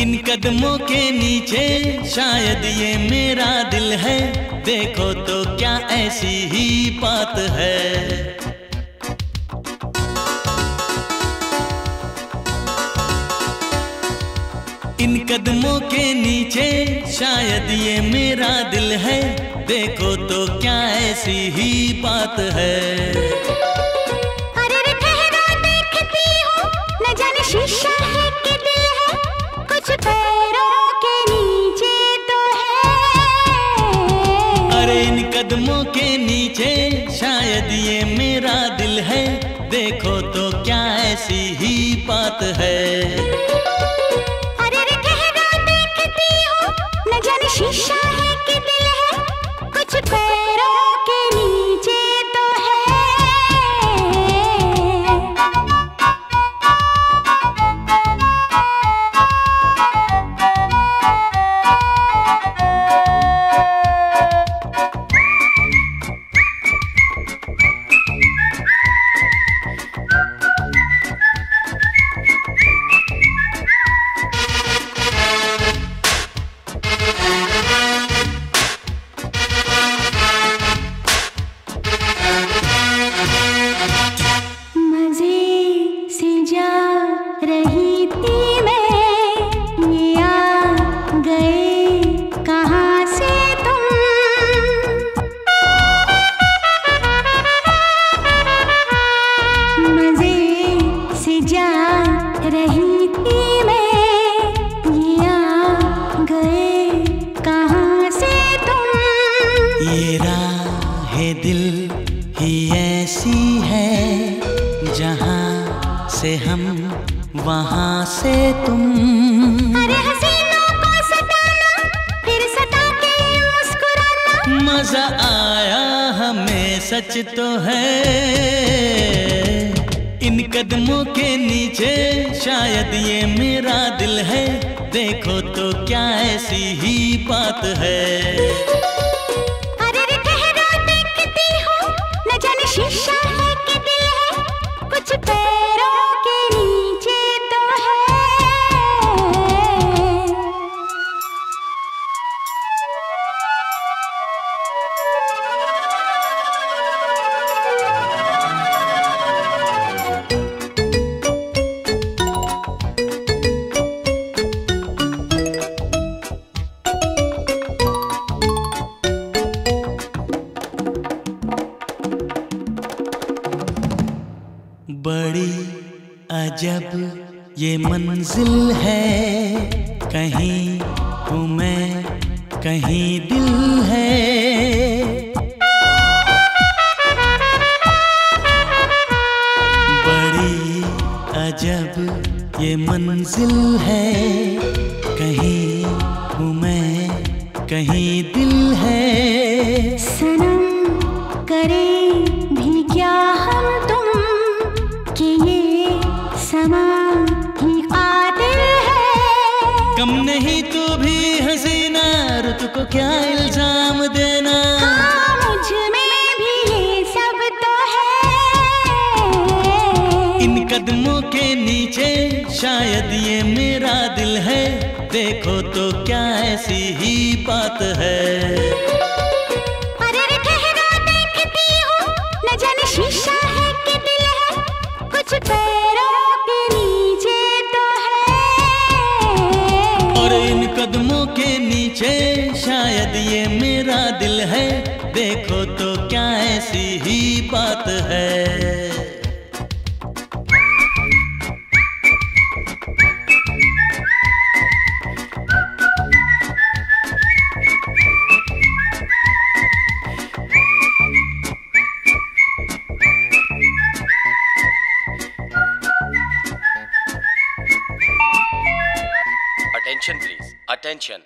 इन कदमों के नीचे शायद ये मेरा दिल है। देखो तो क्या ऐसी ही बात है। इन कदमों के नीचे शायद ये मेरा दिल है। देखो तो क्या ऐसी ही बात है। कदमों के नीचे, शायद ये मेरा दिल है। देखो तो क्या ऐसी ही बात है। रही थी मैं। ये आ गए कहाँ से तुम? ये राह दिल ही ऐसी है जहाँ से हम वहाँ से तुम। अरे हसीनों को सताना फिर सता के मुस्कुराना। मज़ा आया हमें सच तो है। इन कदमों के नीचे शायद ये मेरा दिल है। देखो तो क्या ऐसी ही बात है। ये मंजिल है, कहीं हूँ मैं, कहीं दिल है। बड़ी अजब ये मंजिल है, कहीं हूँ मैं, कहीं दिल है। सनम करे कम नहीं तू भी हसीना रुत को क्या इल्ज़ाम देना? हाँ, मुझमें भी ये सब तो है। इन कदमों के नीचे शायद ये मेरा दिल है। देखो तो क्या ऐसी ही बात है। अरे देखती हूँ न जाने शीशा है कि दिल है। कुछ पैरों और इन कदमों के नीचे शायद ये मेरा दिल है। देखो तो क्या ऐसी ही बात है। attention.